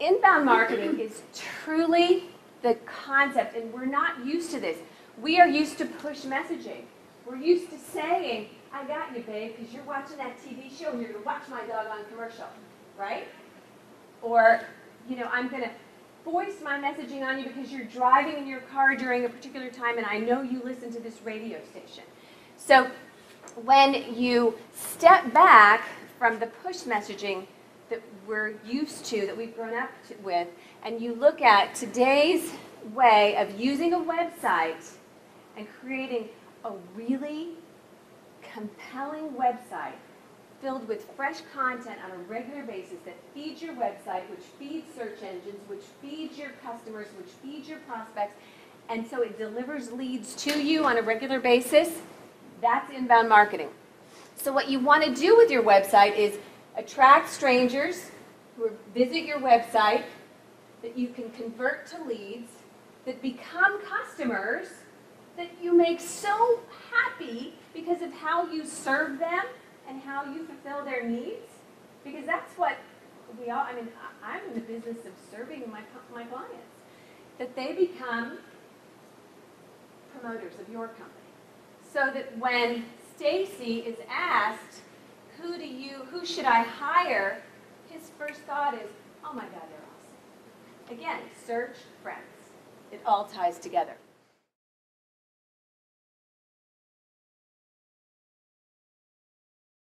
inbound marketing is truly the concept, and we're not used to this. We are used to push messaging. We're used to saying, I got you, babe, because you're watching that TV show and you're going to watch my doggone commercial, right? Or, you know, I'm going to voice my messaging on you because you're driving in your car during a particular time and I know you listen to this radio station. So when you step back from the push messaging that we're used to, that we've grown up to, with, and you look at today's way of using a website and creating a really compelling website filled with fresh content on a regular basis that feeds your website, which feeds search engines, which feeds your customers, which feeds your prospects, and so it delivers leads to you on a regular basis, that's inbound marketing. So what you want to do with your website is attract strangers who visit your website that you can convert to leads that become customers that you make so happy because of how you serve them and how you fulfill their needs. Because that's what we all, I mean, I'm in the business of serving my, my clients. That they become promoters of your company. So that when Stacy is asked, who do you, who should I hire? His first thought is, oh my God, they're awesome. Again, search friends. It all ties together.